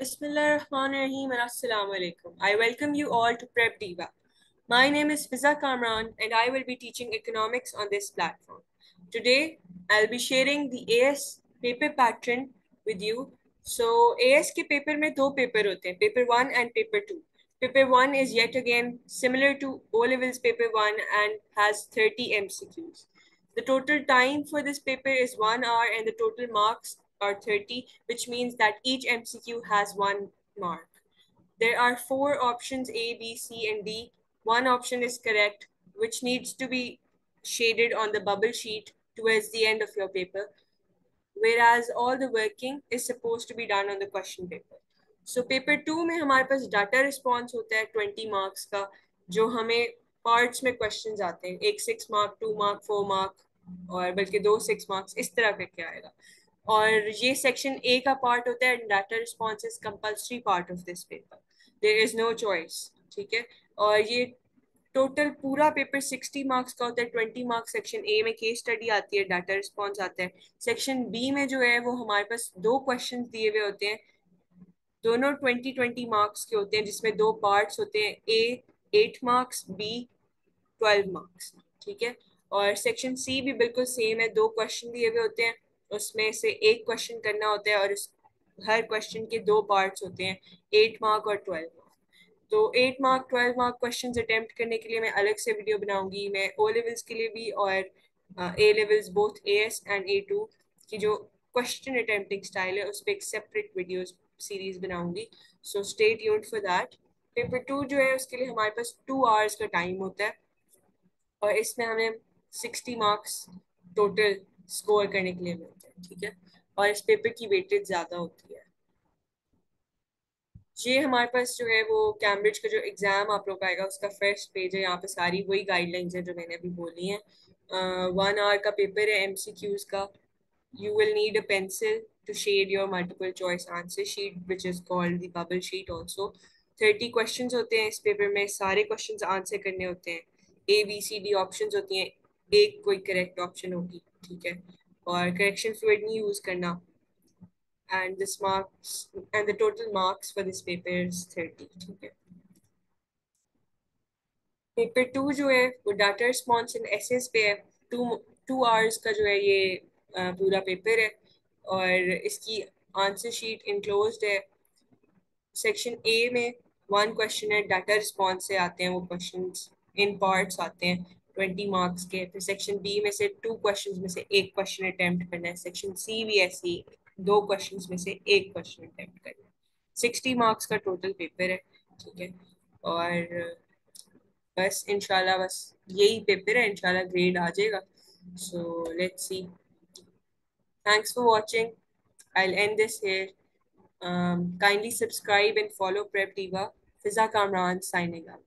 Bismillahirrahmanirrahim and Assalamu alaikum. I welcome you all to Prep Diva. My name is Fiza Kamran and I will be teaching economics on this platform. Today, I'll be sharing the AS paper pattern with you. So, AS ke paper mein two paper hote hain, paper 1 and paper 2. Paper 1 is yet again similar to O-levels paper 1 and has 30 MCQs. The total time for this paper is 1 hour and the total marks or 30, which means that each MCQ has one mark. There are four options A, B, C, and D. One option is correct, which needs to be shaded on the bubble sheet towards the end of your paper, whereas all the working is supposed to be done on the question paper. So paper two में हमारे पास data response होता है 20 marks का जो हमें parts में questions आते हैं एक six mark, two mark, four mark और बल्कि दो six marks इस तरह करके आएगा और ये सेक्शन ए का पार्ट होता है data response is compulsory part of this paper there is no choice ठीक है? और ये टोटल पूरा पेपर 60 मार्क्स का होता है 20 मार्क्स सेक्शन ए में केस स्टडी आती है डाटा रिस्पॉन्स आता है। सेक्शन बी में जो है, वो हमारे पास दो क्वेश्चन दिए हुए होते हैं। दोनों 20 20 मार्क्स के होते हैं, जिसमें दो पार्ट्स होते हैं। A eight marks B twelve marks ठीक है? और सेक्शन सी भी बिल्कुल सेम है, दो क्वेश्चन दिए हुए होते हैं। उसमें से एक क्वेश्चन करना होता है और उस, हर क्वेश्चन के दो पार्ट्स होते हैं एट मार्क और ट्वेल्व मार्क तो eight mark twelve mark question attempt करने के लिए मैं अलग से वीडियो बनाऊँगी. मैं ओ लेवल्स के लिए भी और A levels both A S and A two की जो क्वेश्चन अटेम्प्टिंग स्टाइल है, उस पर एक सेपरेट वीडियो सीरीज़ बनाऊँगी. So stay tuned for that paper two जो है, उसके लिए हमारे पास टू आवर्स का टाइम होता है. और इसमें हमें सिक्सटी मार्क्स टोटल स्कोर करने के लिए मिलते हैं, ठीक है? और इस पेपर की वेटेज ज़्यादा होती है। ये हमारे पास जो है, वो कैम्ब्रिज का जो एग्ज़ाम आप लोग आएगा, उसका फ़र्स्ट पेज है, यहाँ पे सारी वही गाइडलाइंस है जो मैंने अभी बोली हैं। वन आवर का पेपर है एम का। You will need a pencil to shade your multiple choice answer sheet which is called the bubble sheet also thirty question होते हैं इस पेपर में, सारे क्वेश्चन आंसर करने होते हैं। A B C D option होती हैं। एक कोई करेक्ट ऑप्शन होगी। ठीक है? और करेक्शन फ्लूइड नहीं यूज़ करना. And this marks and the total marks for this paper is thirty ठीक है? पेपर टू जो है, वो डाटा रिस्पॉन्स इन एस पे है. टू टू आवर्स का जो है ये पूरा पेपर है. और इसकी आंसर शीट इनक्लोज है. सेक्शन ए में वन क्वेश्चन है डाटा रिस्पॉन्स से आते हैं वो क्वेश्चन इन पार्ट्स आते हैं. ट्वेंटी मार्क्स के फिर सेक्शन बी में से टू क्वेश्चन में से एक क्वेश्चन अटेम्प्ट करना है सेक्शन सी भी ऐसी दो क्वेश्चन में से एक क्वेश्चन अटेम्प्ट करना है सिक्सटी मार्क्स का टोटल पेपर है ठीक है और बस इनशाला बस यही पेपर है इनशाला ग्रेड आ जाएगा so let's see thanks for watching I'll end this here. Um, kindly subscribe and follow Prep Diva. Fiza Kamran signing out.